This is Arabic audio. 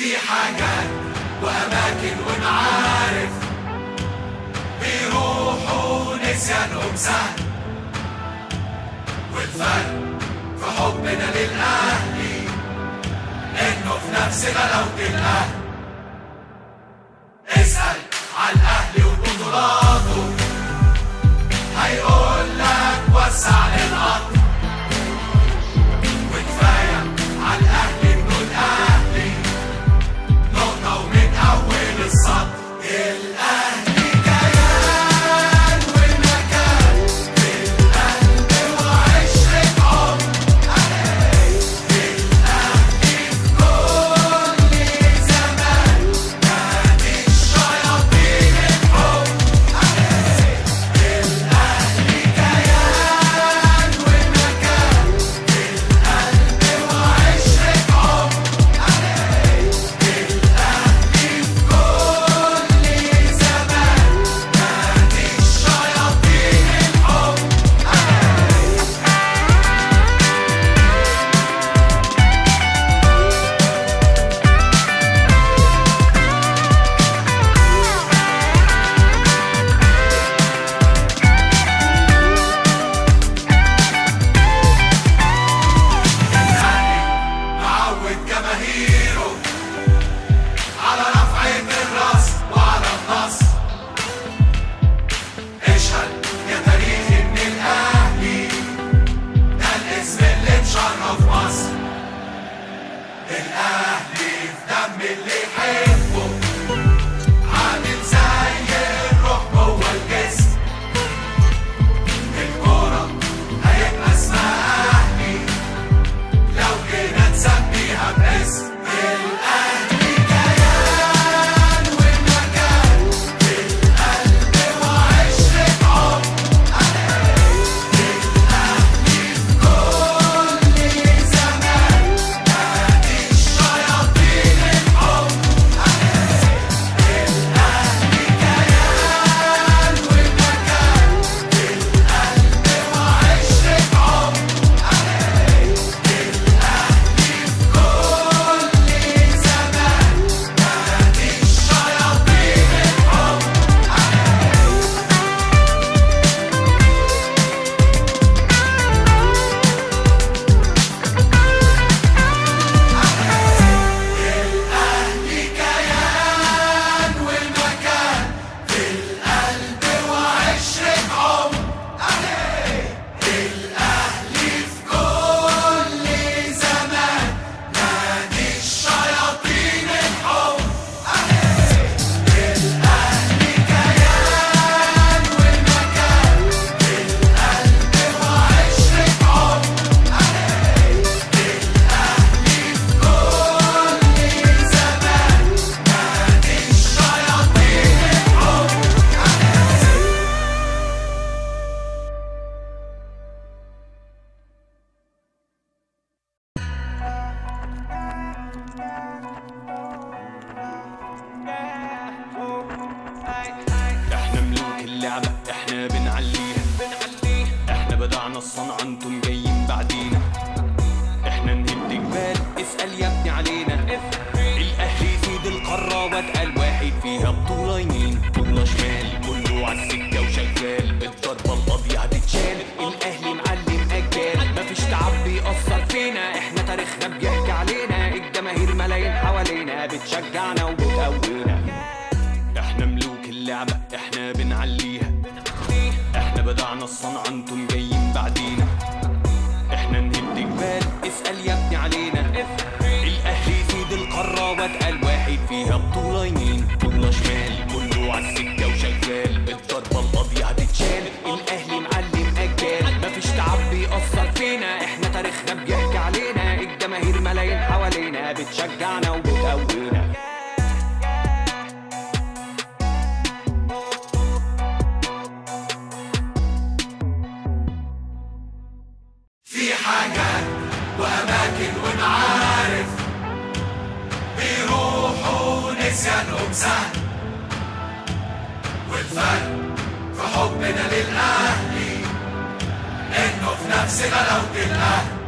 في حاجات وأماكن ونعارف. بيروحوا نسيانهم سهل والفرق في حبنا للأهلي إنه في نفس غلاوة الأهل إحنا بنعليها. إحنا بدعنا الصنعة أنتم جايين بعدينا. إحنا نهد جبال اسأل يا ابني علينا. الأهلي سيد القارة واتقل واحد فيها بطولة يمين بطولة شمال. كله عالسكة وشغال الضربة القاضية هتتشال. الأهلي معلم أجيال مفيش تعب بيأثر فينا. إحنا تاريخنا بيحكي علينا الجماهير ملايين حوالينا بتشجعنا وبتقوينا. إحنا ملوك اللعبة إحنا الصنعة أنتم جايين بعدينا. إحنا نهد جبال اسأل يا ابني علينا. الأهلي سيد القارة واتقل واحد فيها بطولة يمين. بطولة شمال كله عالسكة وشغال. الضربة القاضية هتتشال. الأهلي معلم اجيال مفيش تعب بيأثر فينا. إحنا تاريخنا بيحكي علينا. الجماهير ملايين حوالينا بتشجعنا. نسيانهم سهل والفرق في حبنا للأهلي إنه في نفس غلاوة الأهل اسأل على الأهلي